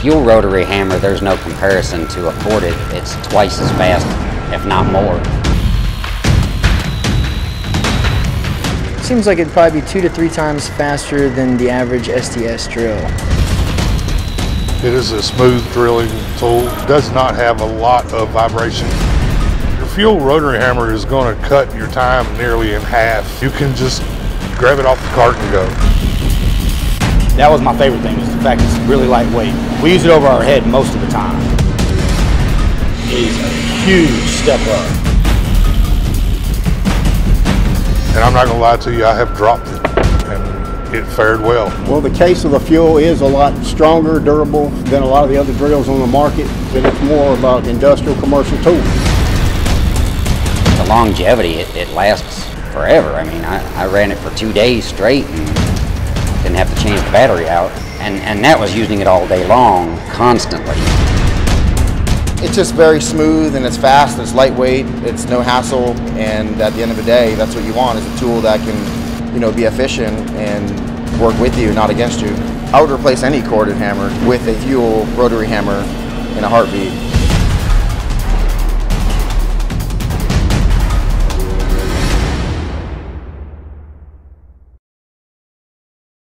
The fuel rotary hammer, there's no comparison to a corded. It's twice as fast, if not more. Seems like it'd probably be two to three times faster than the average SDS drill. It is a smooth drilling tool, does not have a lot of vibration. Your fuel rotary hammer is going to cut your time nearly in half. You can just grab it off the cart and go. That was my favorite thing, is the fact it's really lightweight. We use it over our head most of the time. It is a huge step up. And I'm not going to lie to you, I have dropped it and it fared well. Well, the case of the fuel is a lot stronger, durable than a lot of the other drills on the market, but it's more about industrial commercial tools. The longevity, it, it lasts forever. I mean, I, I ran it for two days straight and didn't have to change the battery out. And, and that was using it all day long, constantly. It's just very smooth and it's fast, it's lightweight, it's no hassle, and at the end of the day, that's what you want is a tool that can, you know, be efficient and work with you, not against you. I would replace any corded hammer with a fuel rotary hammer in a heartbeat.